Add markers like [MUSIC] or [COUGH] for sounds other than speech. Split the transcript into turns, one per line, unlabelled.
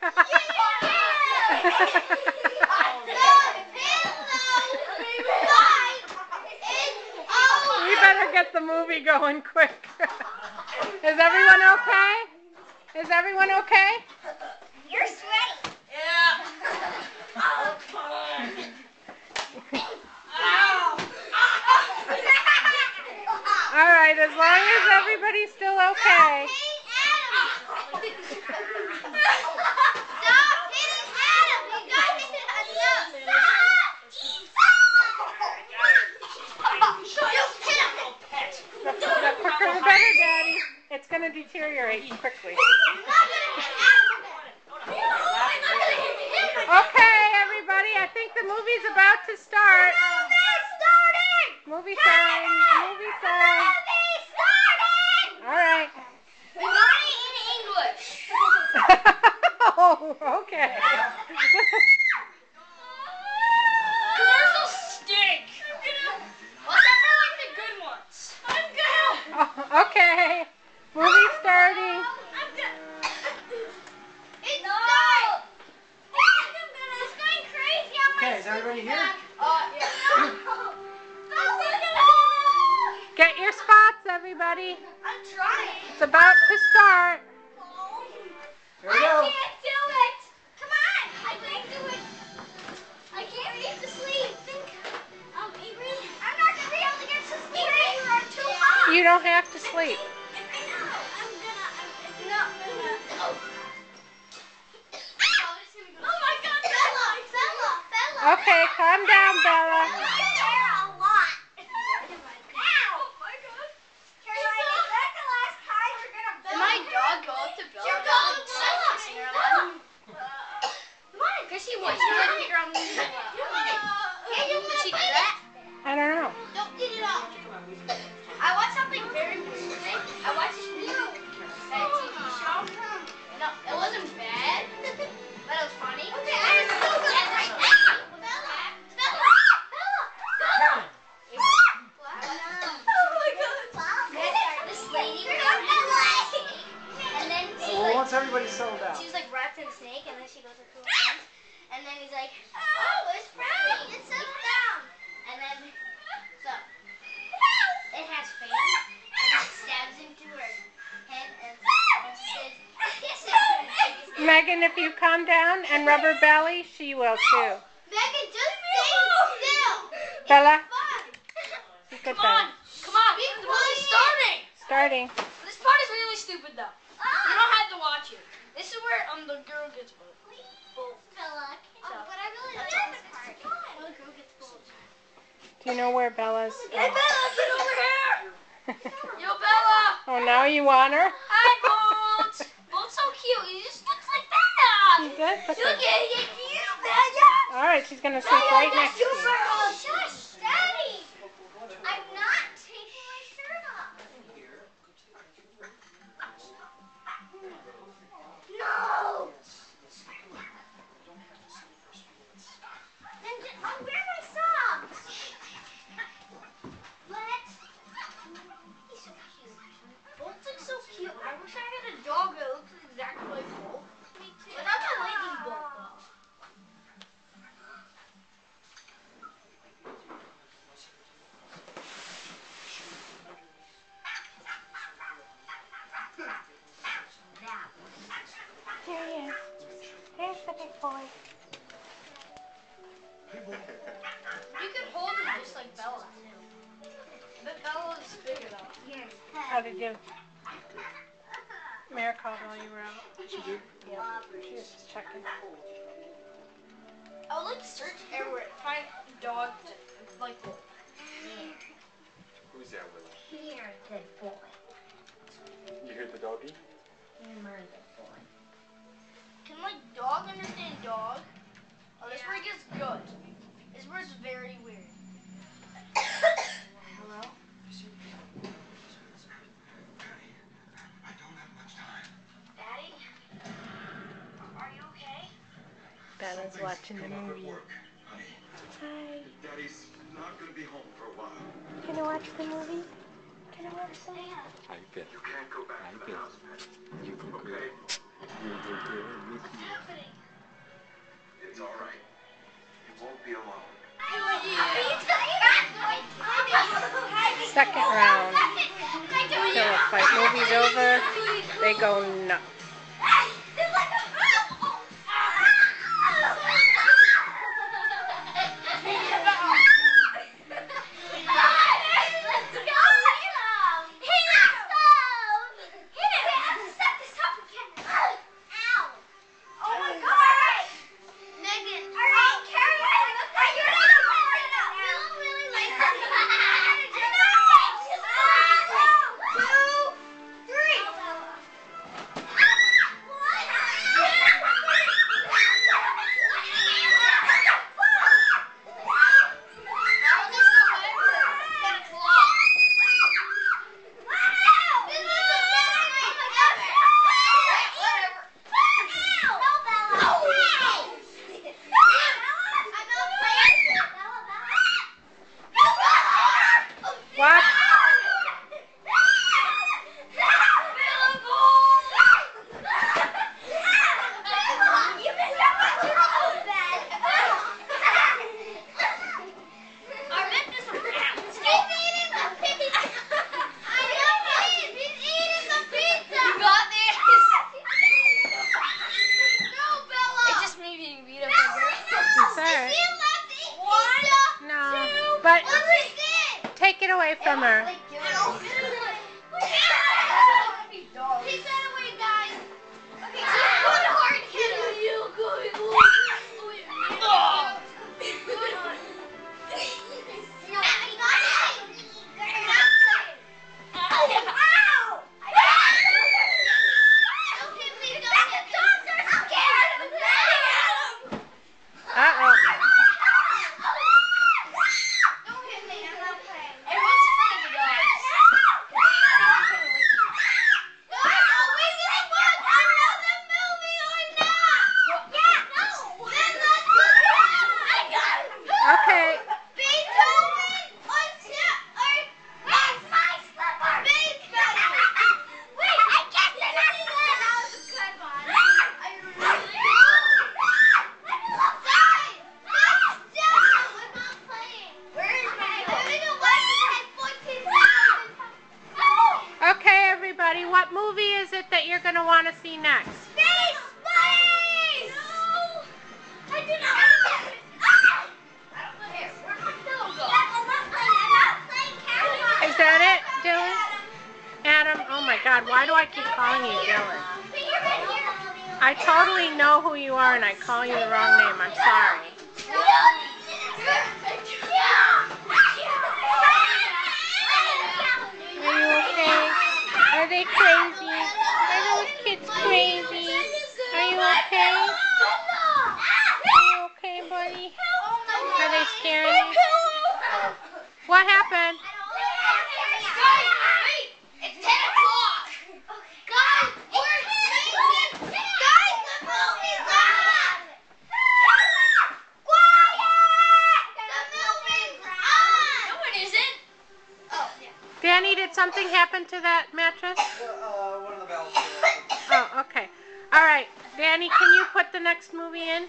[LAUGHS] we better get the movie going quick. [LAUGHS] Is everyone okay? Is everyone okay?
You're sweaty.
Yeah. Oh, oh come on. [LAUGHS]
All right, as long as everybody's still okay.
Stop hitting Adam. You got it enough.
The, the quicker the better, Daddy. It's going to deteriorate quickly. [LAUGHS] Okay, everybody, I think the movie's about to start. Movie sign, movie sign. All right. oh, okay.
Commercials stink. What's up for like the good ones? I'm good.
Oh, okay. Movie starting.
I'm good.
It's going crazy on my
Okay, is everybody here?
Uh, yeah.
Get your spots, everybody.
I'm trying.
It's about to start.
Here we
I
go.
can't do it. Come on. I can't do it. I can't get to sleep. Um, Avery, I'm not gonna be able to get to sleep. You are too hot.
You don't have to sleep.
We're gonna?
Did my dog go up to Bella?
Your dog, Bella. Bella. Come on.
Because she was. She went to around the
Can you
she do that?
Everybody's settled out.
she was like wrapped in a snake, and then she goes to her friends, and then he's like, "Oh, it's Freddy! It's settle down." And then so it has fangs, and it stabs into her head, and, and says, "Kiss it."
Megan, if you calm down and rubber belly, she will too.
Megan, just stay still.
Bella,
Fun.
be
Come on. Come on.
Be
The movie's
quiet.
starting.
Starting.
This part is really stupid though. You
Ah.
don't have to watch it. This is where um the girl gets bullied.
Bella.
So,
but I really like
all.
part. When the girl gets bullied.
Do you know where Bella's?
Hey Bella, get over here. [LAUGHS] Yo Bella.
oh, now you want her?
Hi Bolt. Bolt's so cute. He just looks like that.
You good?
Look at you, Bella.
All right, she's gonna sleep right next to you. Here's How did you? Mary called while you were out.
She did.
Yeah, she was just checking.
I would like to search everywhere find a dog to, like Bolt.
Who's that with?
Here, good boy.
You hear the doggy?
You're my good boy.
Can like dog understand dog? Oh, this word gets good. This word's very weird. [COUGHS] Hello?
I don't have much time.
Anna's watching the
Come up at
movie.
work.
Hi.
Daddy's not gonna be home for a while.
Gonna watch the movie? Gonna watch the movie?
How you feel?
You can't go back
How
to the
feel?
house, man.
You good girl.
Okay?
You good girl. You good.
It's all right. You won't be alone.
Second round. Pillow fight. Movie's over. They go nuts. It
that
you're gonna want to see next?
Space Buddies! No! I do not want to Ah! I don't know here. Where'd my pillow go? I'm not playing. I'm not playing Caroline.
Is that it, Dylan? Adam, oh my God, why do I keep calling you Dylan?
But you're right here.
I totally know who you are and I call you the wrong name. I'm sorry. They crazy? Are those kids crazy? Are you okay? Are you okay, buddy? Are they scaring you? What happened?
Guys, wait! It's 10 o'clock! Guys, we're Guys, the movie's on! Quiet! The movie's on! No, it isn't. Oh, yeah.
Danny, did something happen to that mattress?
Uh, one of the bells.
Oh, okay. All right. Danny, can you put the next movie in?